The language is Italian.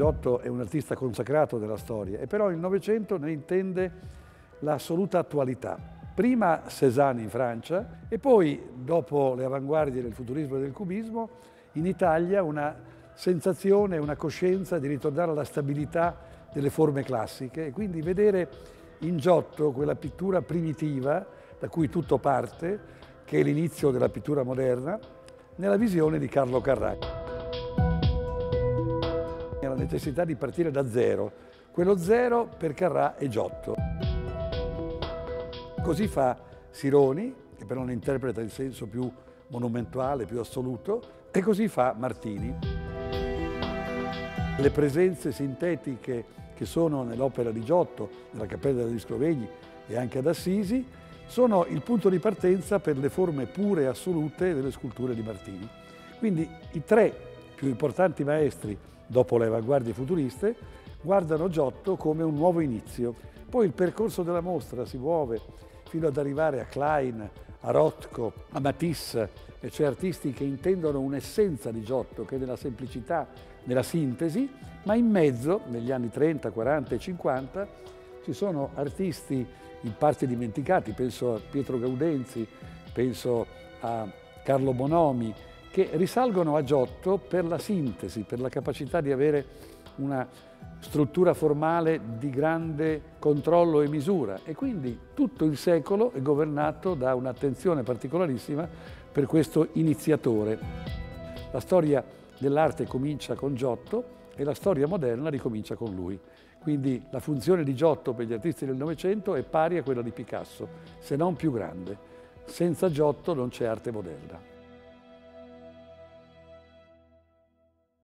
Giotto è un artista consacrato della storia, e però il Novecento ne intende l'assoluta attualità. Prima Cézanne in Francia e poi, dopo le avanguardie del futurismo e del cubismo, in Italia una sensazione, una coscienza di ritornare alla stabilità delle forme classiche e quindi vedere in Giotto quella pittura primitiva da cui tutto parte, che è l'inizio della pittura moderna, nella visione di Carlo Carrà la necessità di partire da zero. Quello zero per Carrà è Giotto. Così fa Sironi, che però ne interpreta il senso più monumentuale, più assoluto, e così fa Martini. Le presenze sintetiche che sono nell'opera di Giotto, nella Cappella degli Scrovegni e anche ad Assisi, sono il punto di partenza per le forme pure e assolute delle sculture di Martini. Quindi i tre più importanti maestri dopo le avanguardie futuriste, guardano Giotto come un nuovo inizio. Poi il percorso della mostra si muove fino ad arrivare a Klein, a Rothko, a Matisse, cioè artisti che intendono un'essenza di Giotto che è nella semplicità, nella sintesi, ma in mezzo, negli anni 30, 40 e 50, ci sono artisti in parte dimenticati, penso a Pietro Gaudenzi, penso a Carlo Bonomi, che risalgono a Giotto per la sintesi, per la capacità di avere una struttura formale di grande controllo e misura e quindi tutto il secolo è governato da un'attenzione particolarissima per questo iniziatore. La storia dell'arte comincia con Giotto e la storia moderna ricomincia con lui. Quindi la funzione di Giotto per gli artisti del Novecento è pari a quella di Picasso, se non più grande. Senza Giotto non c'è arte moderna.